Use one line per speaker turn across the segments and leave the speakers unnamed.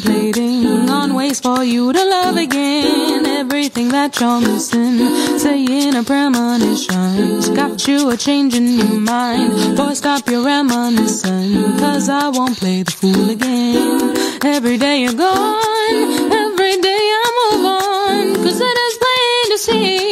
contemplating on ways for you to love again. Everything that you're missing, saying a premonition. Got you a change in your mind. Boy, stop your reminiscing, cause I won't play the fool again. Every day you're gone, every day I move on, cause it is plain to see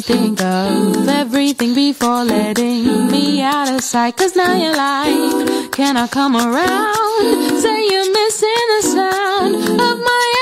think of everything before letting me out of sight. Cause now you're like, can I come around? Say you're missing the sound of my